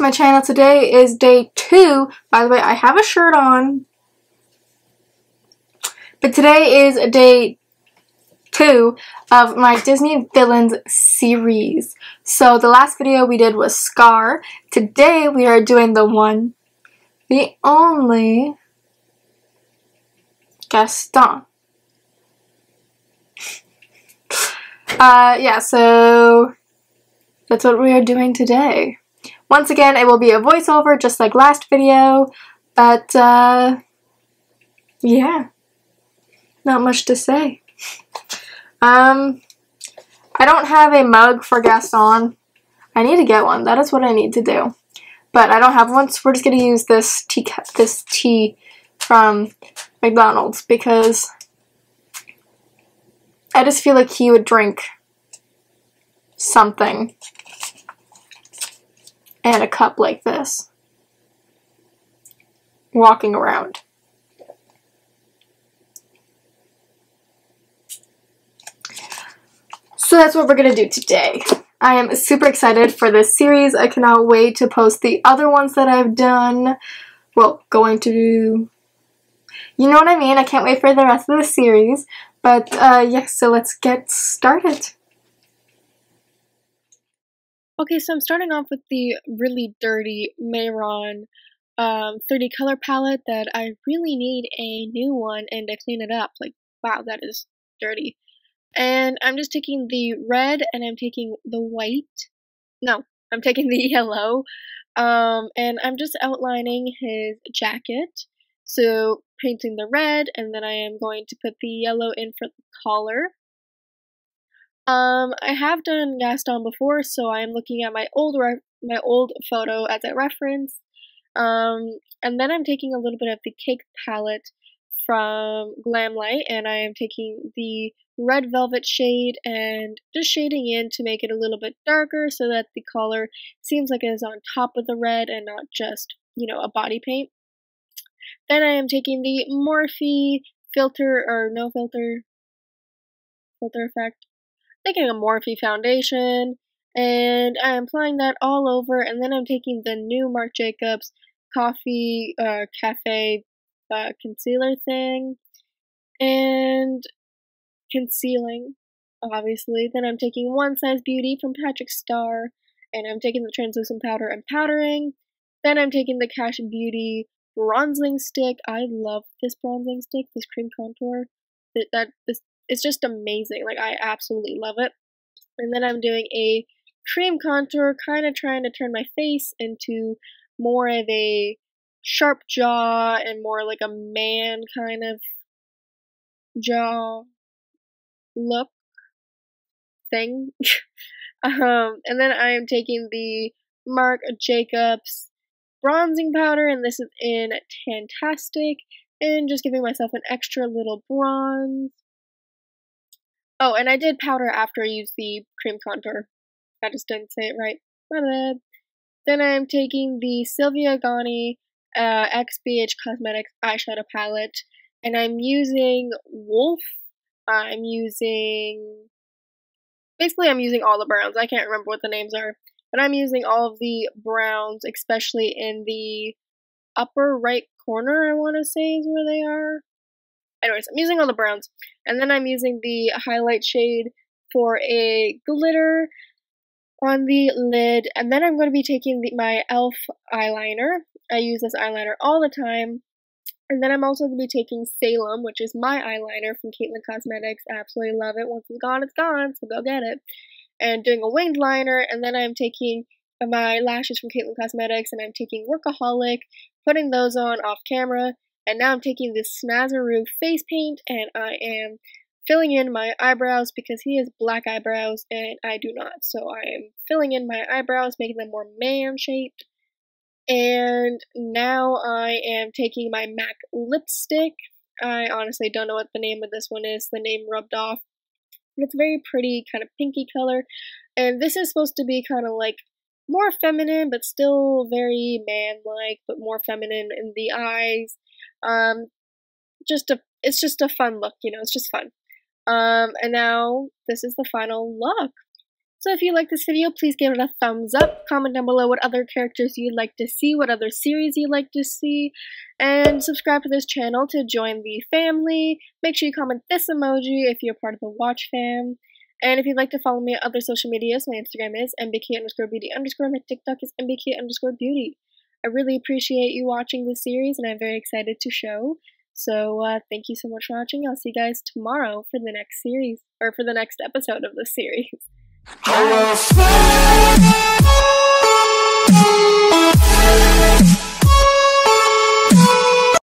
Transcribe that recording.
to my channel. Today is day two. By the way, I have a shirt on. But today is day two of my Disney Villains series. So the last video we did was Scar. Today we are doing the one, the only Gaston. Uh, yeah, so that's what we are doing today. Once again, it will be a voiceover just like last video, but uh, yeah, not much to say. Um, I don't have a mug for Gaston. I need to get one. That is what I need to do. But I don't have one, so we're just going to use this tea, this tea from McDonald's because I just feel like he would drink something and a cup like this walking around. So that's what we're going to do today. I am super excited for this series. I cannot wait to post the other ones that I've done. Well, going to do... You know what I mean? I can't wait for the rest of the series. But, uh, yes, yeah, so let's get started. Okay, so I'm starting off with the really dirty Mehron um, 3D color palette that I really need a new one and to clean it up. Like, wow, that is dirty. And I'm just taking the red and I'm taking the white. No, I'm taking the yellow. Um, and I'm just outlining his jacket. So painting the red and then I am going to put the yellow in for the collar. Um, I have done Gaston before, so I am looking at my old my old photo as a reference. Um, and then I'm taking a little bit of the cake palette from Glamlite and I am taking the red velvet shade and just shading in to make it a little bit darker so that the color seems like it is on top of the red and not just, you know, a body paint. Then I am taking the Morphe filter, or no filter, filter effect, taking a Morphe foundation, and I am applying that all over, and then I'm taking the new Marc Jacobs Coffee uh, Cafe uh, concealer thing, and concealing, obviously. Then I'm taking One Size Beauty from Patrick Starrr, and I'm taking the translucent powder and powdering. Then I'm taking the Kash Beauty bronzing stick. I love this bronzing stick, this cream contour. That, that this it's just amazing. Like I absolutely love it. And then I'm doing a cream contour, kind of trying to turn my face into more of a sharp jaw and more like a man kind of jaw look thing. um, and then I am taking the Marc Jacobs bronzing powder, and this is in Fantastic, and just giving myself an extra little bronze. Oh, and I did powder after I used the cream contour. I just didn't say it right. Then I'm taking the Sylvia Gani uh, XBH Cosmetics eyeshadow palette, and I'm using Wolf. I'm using... Basically, I'm using all the browns. I can't remember what the names are. But I'm using all of the browns, especially in the upper right corner, I want to say is where they are. Anyways, I'm using all the browns. And then I'm using the highlight shade for a glitter on the lid. And then I'm going to be taking the, my e.l.f. eyeliner. I use this eyeliner all the time. And then I'm also going to be taking Salem, which is my eyeliner from Caitlin Cosmetics. I absolutely love it. Once it's gone, it's gone, so go get it and doing a winged liner, and then I'm taking my lashes from Caitlin Cosmetics, and I'm taking Workaholic, putting those on off camera, and now I'm taking this Snazaroo face paint, and I am filling in my eyebrows because he has black eyebrows and I do not. So I am filling in my eyebrows, making them more man-shaped. And now I am taking my MAC lipstick. I honestly don't know what the name of this one is. The name rubbed off. It's very pretty, kind of pinky color. And this is supposed to be kind of like more feminine, but still very man-like, but more feminine in the eyes. Um, just a, it's just a fun look, you know, it's just fun. Um, and now this is the final look. So if you like this video, please give it a thumbs up. Comment down below what other characters you'd like to see, what other series you'd like to see, and subscribe to this channel to join the family. Make sure you comment this emoji if you're part of the Watch fam. And if you'd like to follow me on other social medias, my Instagram is mbk underscore beauty underscore, my TikTok is mbk underscore beauty. I really appreciate you watching this series, and I'm very excited to show. So uh, thank you so much for watching. I'll see you guys tomorrow for the next series, or for the next episode of this series. Bye.